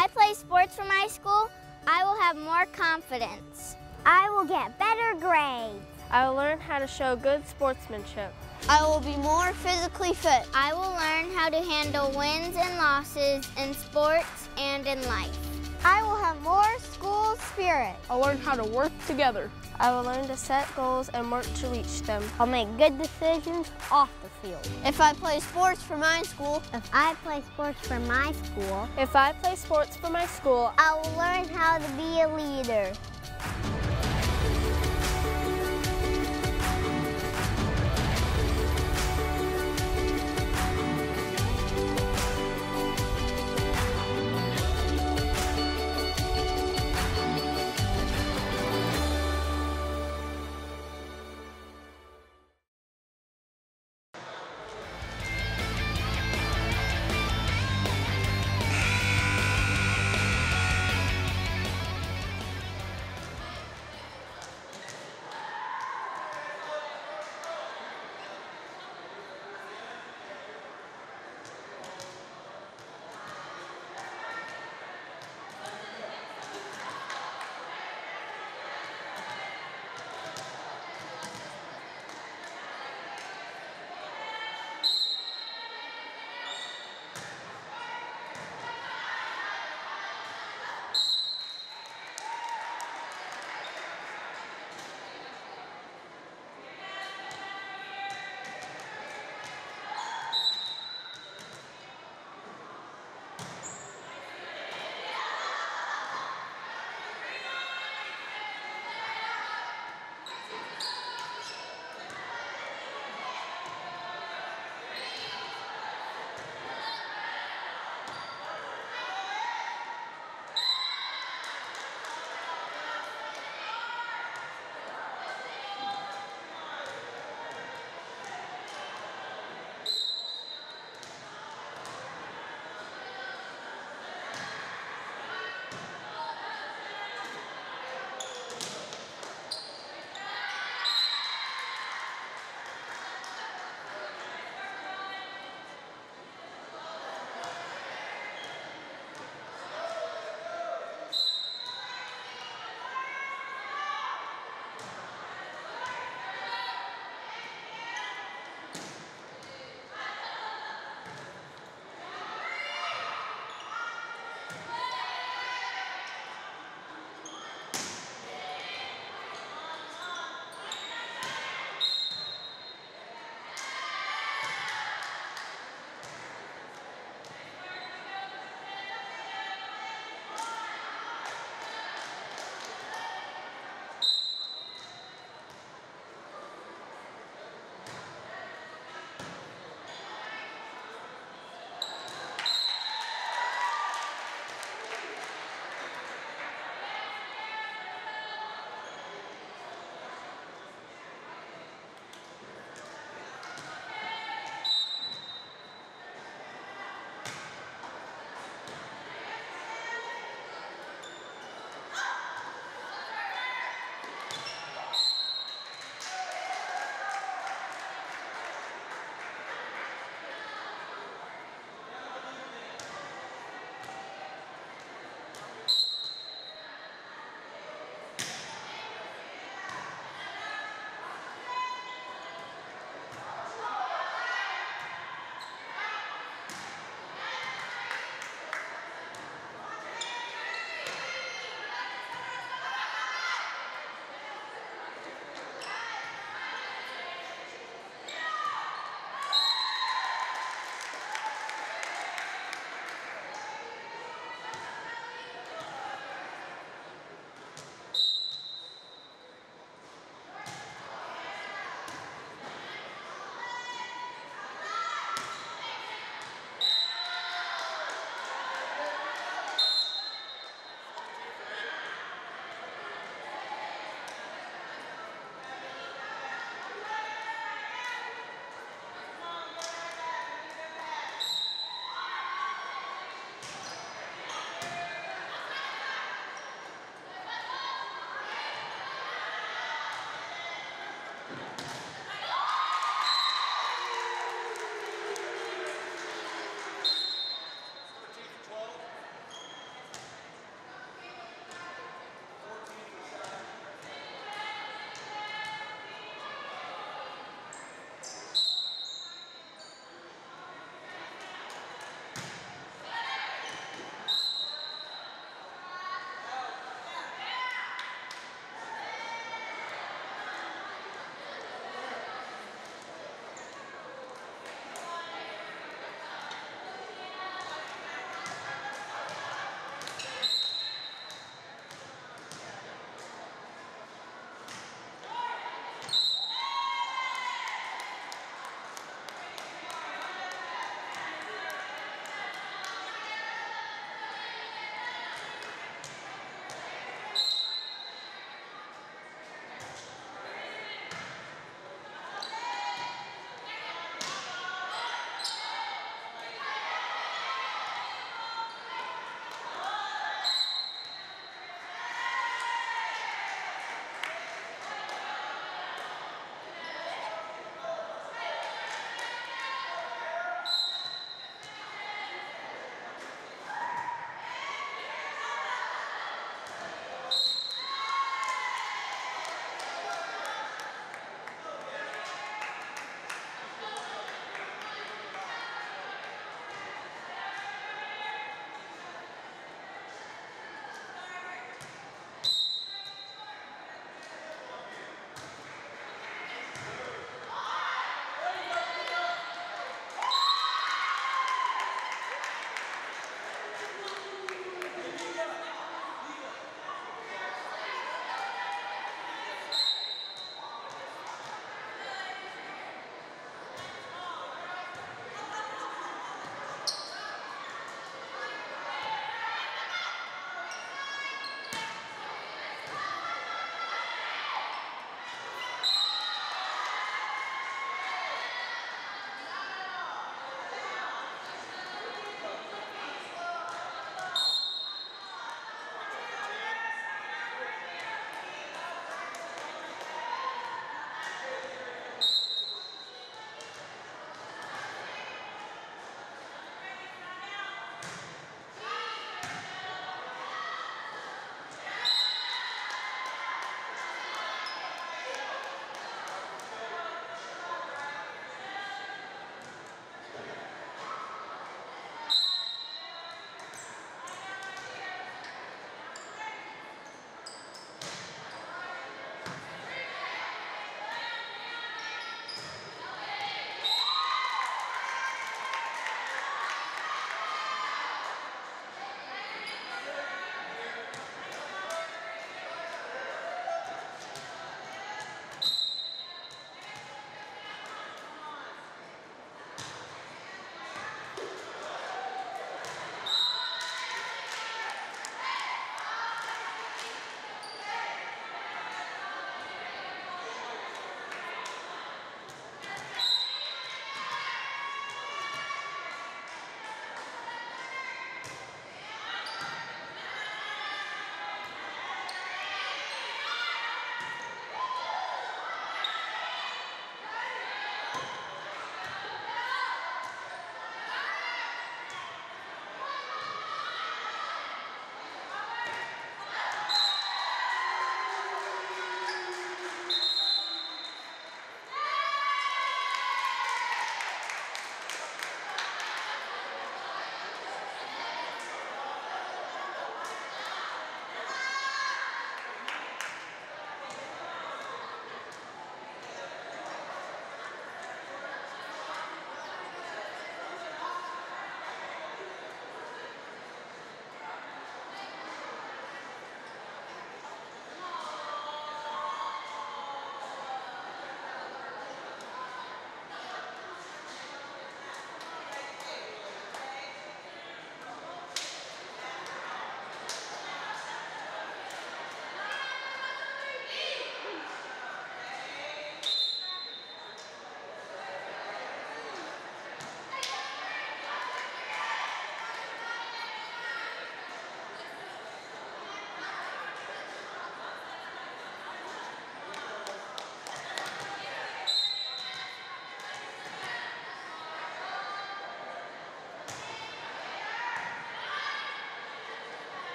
I play sports for my school, I will have more confidence. I will get better grades. I will learn how to show good sportsmanship. I will be more physically fit. I will learn how to handle wins and losses in sports and in life. I will have more school spirit. I'll learn how to work together. I will learn to set goals and work to reach them. I'll make good decisions off the field. If I play sports for my school, if I play sports for my school, if I play sports for my school, I will learn how to be a leader.